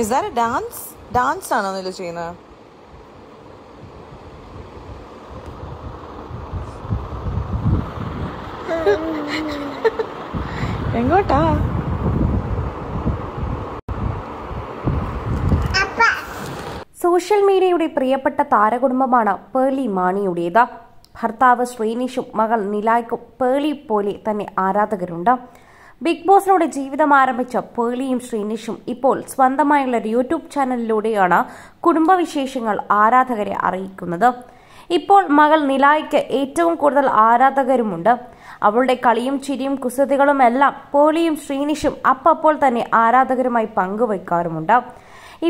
Is that a dance dance ആണോ നില ചെയ്യുന്നത്? എങ്ങോട്ടാ? സോഷ്യൽ മീഡിയയുടെ പ്രിയപ്പെട്ട താരകുടുംബമാണ് പേളി മാണിയുടേത്. ഭർത്താവ് ശ്രീനിഷും മകൾ നിലായ്ക്കും പേളി പോലെ തന്നെ ആരാധകരുണ്ട്. ബിഗ് ബോസിലൂടെ ജീവിതം ആരംഭിച്ച പേളിയും ശ്രീനിഷും ഇപ്പോൾ സ്വന്തമായുള്ള യൂട്യൂബ് ചാനലിലൂടെയാണ് കുടുംബവിശേഷങ്ങൾ ആരാധകരെ അറിയിക്കുന്നത്. ഇപ്പോൾ മകൾ നിലായ്ക്ക് ഏറ്റവും കൂടുതൽ ആരാധകരുമുണ്ട്. അവളുടെ കളിയും ചിരിയും കുസൃതികളും എല്ലാം പേളിയും ശ്രീനിഷും അപ്പപ്പോൾ തന്നെ ആരാധകരുമായി പങ്കുവയ്ക്കാറുമുണ്ട്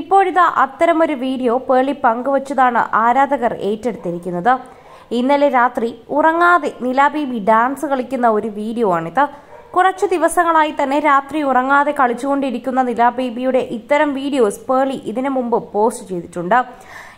ഇപ്പോഴിതാ അത്തരമൊരു വീഡിയോ പേളി പങ്കുവച്ചതാണ് ആരാധകർ ഏറ്റെടുത്തിരിക്കുന്നത്. ഇന്നലെ രാത്രി ഉറങ്ങാതെ നിലാബീബി ഡാൻസ് കളിക്കുന്ന ഒരു വീഡിയോ ആണിത്. കുറച്ചു ദിവസങ്ങളായി തന്നെ രാത്രി ഉറങ്ങാതെ കളിച്ചുകൊണ്ടിരിക്കുന്ന നിലാബേബിയുടെ ഇത്തരം വീഡിയോസ് പേളി ഇതിനു മുമ്പ് പോസ്റ്റ് ചെയ്തിട്ടുണ്ട്.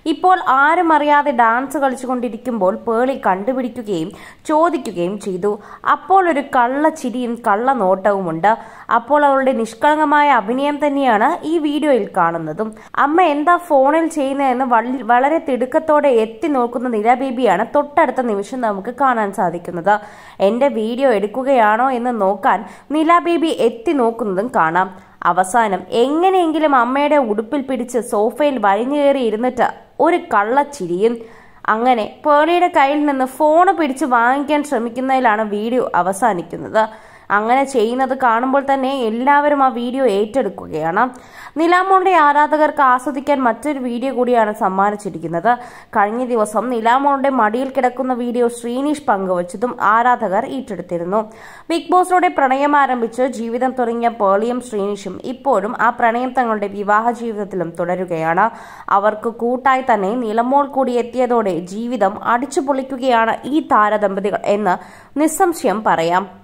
ഇപ്പോൾ ആരും അറിയാതെ ഡാൻസ് കളിച്ചുകൊണ്ടിരിക്കുമ്പോൾ പേളി കണ്ടുപിടിക്കുകയും ചോദിക്കുകയും ചെയ്തു. അപ്പോൾ ഒരു കള്ള ചിരിയും കള്ള നോട്ടവുമുണ്ട്. അപ്പോൾ അവളുടെ നിഷ്കളങ്കമായ അഭിനയം തന്നെയാണ് ഈ വീഡിയോയിൽ കാണുന്നതും. അമ്മ എന്താ ഫോണിൽ ചെയ്യുന്നതെന്ന് വള- വളരെ തിടുക്കത്തോടെ എത്തി നോക്കുന്ന നില ബേബിയാണ് തൊട്ടടുത്ത നിമിഷം നമുക്ക് കാണാൻ സാധിക്കുന്നത്. എന്റെ വീഡിയോ എടുക്കുകയാണോ എന്ന് നോക്കാൻ നില ബേബി എത്തി നോക്കുന്നതും കാണാം. അവസാനം എങ്ങനെയെങ്കിലും അമ്മയുടെ ഉടുപ്പിൽ പിടിച്ച് സോഫയിൽ വലിഞ്ഞു കയറി ഇരുന്നിട്ട് ഒരു കള്ളച്ചിരിയും അങ്ങനെ പേണിയുടെ കയ്യിൽ നിന്ന് ഫോൺ പിടിച്ച് വാങ്ങിക്കാൻ ശ്രമിക്കുന്നതിലാണ് വീഡിയോ അവസാനിക്കുന്നത്. അങ്ങനെ ചെയ്യുന്നത് കാണുമ്പോൾ തന്നെ എല്ലാവരും ആ വീഡിയോ ഏറ്റെടുക്കുകയാണ്. നിലാമോളുടെ ആരാധകർക്ക് ആസ്വദിക്കാൻ മറ്റൊരു വീഡിയോ കൂടിയാണ് സമ്മാനിച്ചിരിക്കുന്നത്. കഴിഞ്ഞ ദിവസം നിലാമോളുടെ മടിയിൽ കിടക്കുന്ന വീഡിയോ ശ്രീനീഷ് പങ്കുവച്ചതും ആരാധകർ ഏറ്റെടുത്തിരുന്നു. ബിഗ് ബോസിലൂടെ പ്രണയം ആരംഭിച്ച് ജീവിതം തുടങ്ങിയ പേളിയും ശ്രീനിഷും ഇപ്പോഴും ആ പ്രണയം തങ്ങളുടെ വിവാഹ ജീവിതത്തിലും തുടരുകയാണ്. അവർക്ക് കൂട്ടായി തന്നെ നിലമോൾ കൂടി എത്തിയതോടെ ജീവിതം അടിച്ചു പൊളിക്കുകയാണ് ഈ താരദമ്പതികൾ എന്ന് നിസ്സംശയം പറയാം.